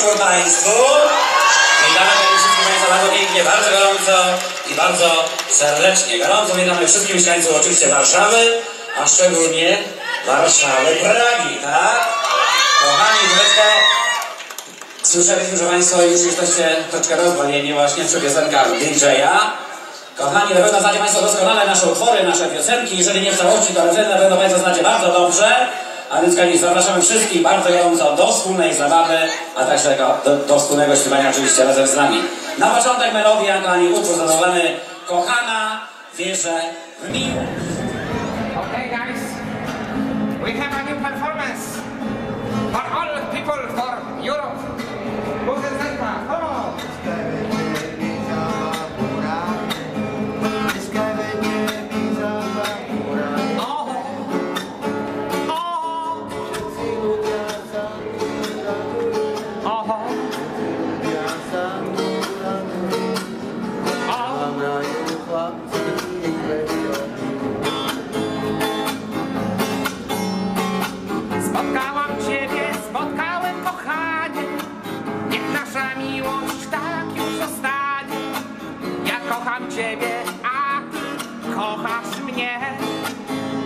wieczór Państwu. Witamy wszystkich Państwa bardzo pięknie, bardzo gorąco i bardzo serdecznie. Gorąco witamy wszystkich mieszkańców oczywiście Warszawy, a szczególnie Warszawy, Pragi, tak? Kochani, chwileczkę. Słyszeliśmy, że Państwo już jesteście troszkę rozwaleni właśnie przy piosenkach DJ-a. Kochani, na pewno znacie Państwo doskonale nasze utwory, nasze piosenki. Jeżeli nie w całości, to na pewno Państwo znacie bardzo dobrze. A więc kochani, zapraszamy wszystkich bardzo gorąco do wspólnej zabawy, a także do, do wspólnego śpiewania oczywiście razem z nami. Na początek melodia, kochani, utwór zadowolony. Kochana, wierzę w miłość. Okay, guys, we have a new performance Ciebie, a Ty kochasz mnie.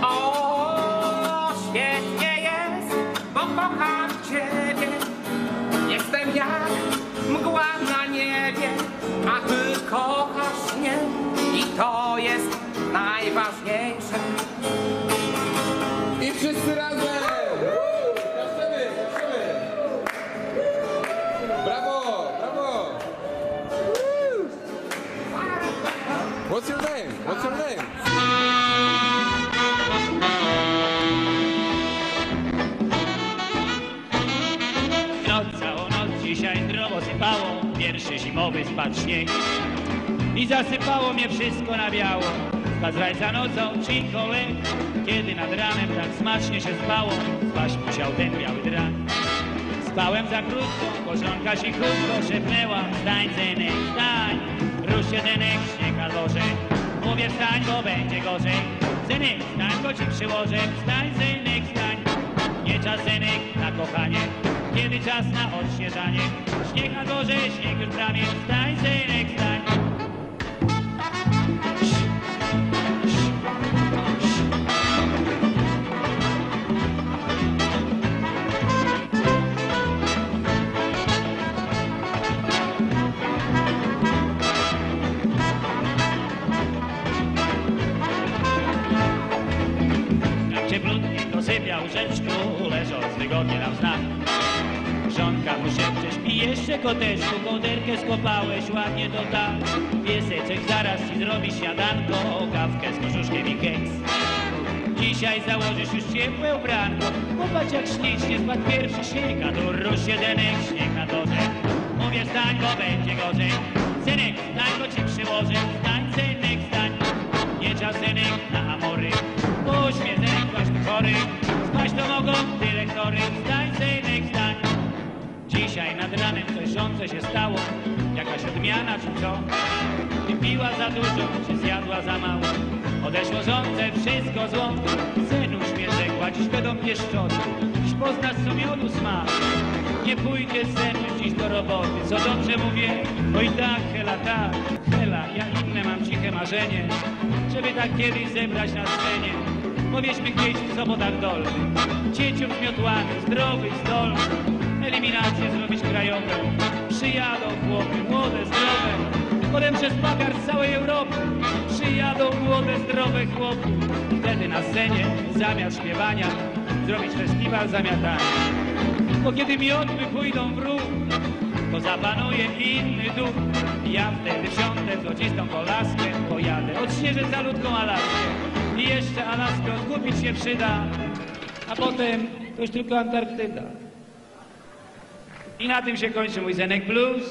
O, świetnie jest, bo kocham Ciebie. Jestem jak mgła na niebie, a Ty kochasz mnie. I to jest najważniejsze. What's your name? What's your name? Noc, całą noc dzisiaj zdrowo sypało, pierwszy zimowy spadł śnieg. I zasypało mnie wszystko na biało, spadł za nocą czikołek. Kiedy nad ranem tak smacznie się spało, spaść musiał ten biały dran. Spałem za krótko, korzonka cichutko szepnęła, stań synek, stań, rusz się synek, śnieg na dworze. Mówię wstań, bo będzie gorzej. Synek, stań, bo ci przyłożę, wstań synek, stań. Nie czas synek na kochanie, kiedy czas na odświeżanie. Śnieg na dworze, śnieg już w bramie, wstań synek, dosypiał rzeczku, leżąc wygodnie nam znak. Żonka mu szepczesz, pij jeszcze koteczku, kołderkę skopałeś ładnie to tak. Pieseczek zaraz ci zrobi śniadanko, kawkę z korzuszkiem i keks. Dzisiaj założysz już ciepłe ubranko, popatrz jak ślicznie spadł pierwszy śnieg, a tu rusz jedenek, śnieg na drodze. Mówię stań, będzie gorzej. Synek, stań, ci przyłożę, stań, synek, stań. Dzisiaj nad ranem coś żące się stało, jakaś odmiana czy co? Wypiła za dużo, czy zjadła za mało? Odeszło żące, wszystko zło. Synu śmieszek, dziś będą pieszczotki, dziś poznasz co miodu smak. Nie pójdzie sen dziś do roboty, co dobrze mówię? Oj tak, hela tak, hela, ja inne mam ciche marzenie, żeby tak kiedyś zebrać na scenie. Powiedzmy gdzieś w sobotach dolnych, dzieciów miotłanych, zdrowych, zdolnych, eliminację zrobić krajową. Przyjadą chłopy, młode, zdrowe, potem przez pakar z całej Europy. Przyjadą młode, zdrowe chłopy. Wtedy na scenie zamiast śpiewania zrobić festiwal zamiatania. Bo kiedy miotły pójdą w ruch, to zapanuje inny duch. Ja wtedy wsiądę w złocistą kolaskę, pojadę, odśnieżę calutką Alaskę. I jeszcze Alaskę odkupić się przyda, a potem to już tylko Antarktyda. I na tym się kończy mój Zenek Blues.